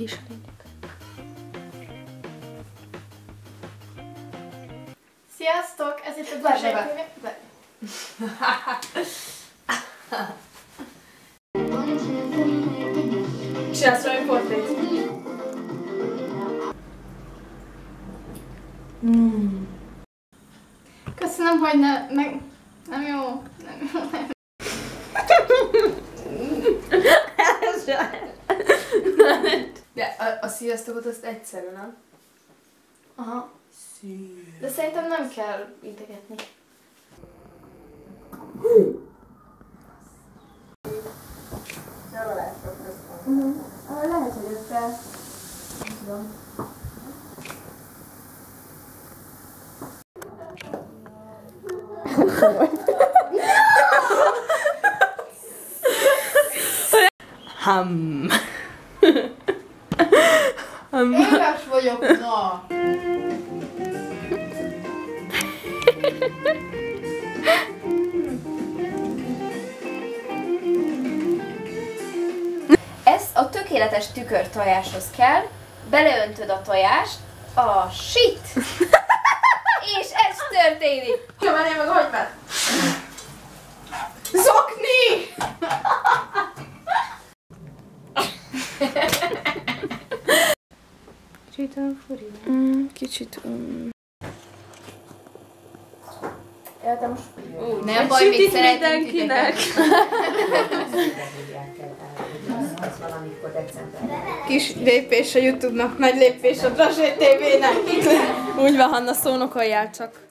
úgyis a lényeg. Sziasztok! Ez itt a Gazsebe. Csinálsz valami portrét? Mm. Köszönöm, hogy ne, meg... Nem jó. Nem jó. Nem. De a, a sziasztokot azt egyszerű, nem? Aha. De szerintem nem kell idegetni. Uh-huh. Lehet, hogy el... Nem tudom. Ham. Éves vagyok, na! Ez a tökéletes tükör tojáshoz kell, beleöntöd a tojást, a shit! És ez történik! Csomálja meg a hagymát! Kicsit olyan furi. Mm, kicsit... Um... Ja, te most... Ú, Nem baj, még mindenkinek. Kis lépés a Youtube-nak, nagy lépés a Drazsé TV-nek. Úgy van, Hanna, szónokoljál csak.